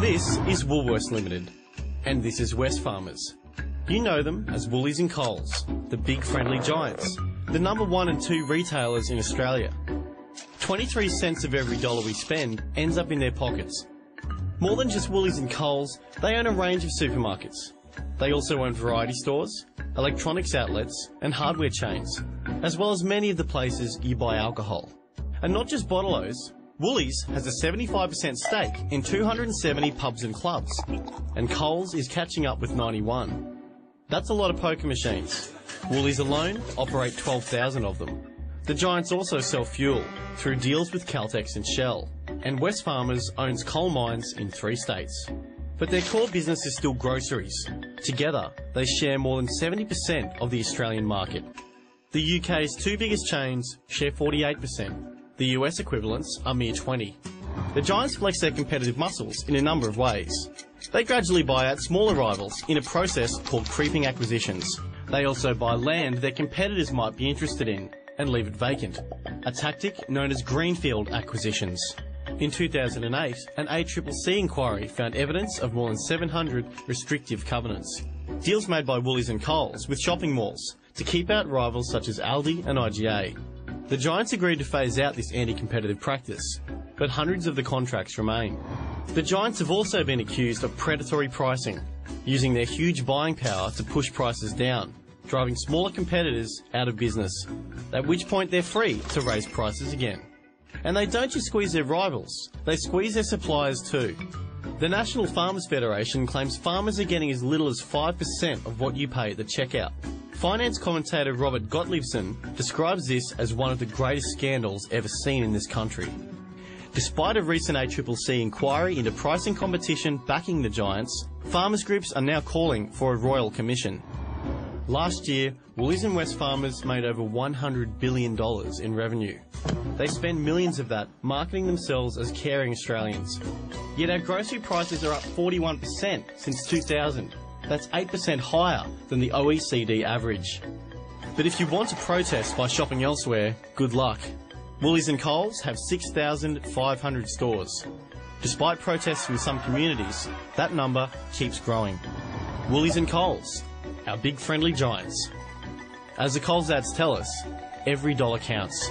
This is Woolworths Limited, and this is Wesfarmers. You know them as Woolies and Coles, the big friendly giants, the number one and two retailers in Australia. 23 cents of every dollar we spend ends up in their pockets. More than just Woolies and Coles, they own a range of supermarkets. They also own variety stores, electronics outlets, and hardware chains, as well as many of the places you buy alcohol. And not just bottle-os, Woolies has a 75% stake in 270 pubs and clubs, and Coles is catching up with 91. That's a lot of poker machines. Woolies alone operate 12,000 of them. The giants also sell fuel through deals with Caltex and Shell, and Wesfarmers owns coal mines in three states. But their core business is still groceries. Together, they share more than 70% of the Australian market. The UK's two biggest chains share 48%. The US equivalents are mere 20. The giants flex their competitive muscles in a number of ways. They gradually buy out smaller rivals in a process called creeping acquisitions. They also buy land their competitors might be interested in and leave it vacant, a tactic known as greenfield acquisitions. In 2008, an ACCC inquiry found evidence of more than 700 restrictive covenants. Deals made by Woolies and Coles with shopping malls to keep out rivals such as Aldi and IGA. The Giants agreed to phase out this anti-competitive practice, but hundreds of the contracts remain. The Giants have also been accused of predatory pricing, using their huge buying power to push prices down, driving smaller competitors out of business, at which point they're free to raise prices again. And they don't just squeeze their rivals, they squeeze their suppliers too. The National Farmers Federation claims farmers are getting as little as 5% of what you pay at the checkout. Finance commentator Robert Gottliebsen describes this as one of the greatest scandals ever seen in this country. Despite a recent ACCC inquiry into pricing competition backing the giants, farmers groups are now calling for a royal commission. Last year, Woolies and Wesfarmers made over $100 billion in revenue. They spend millions of that marketing themselves as caring Australians. Yet our grocery prices are up 41% since 2000 that's 8% higher than the OECD average. But if you want to protest by shopping elsewhere, good luck. Woolies and Coles have 6,500 stores. Despite protests from some communities, that number keeps growing. Woolies and Coles, our big friendly giants. As the Coles ads tell us, every dollar counts.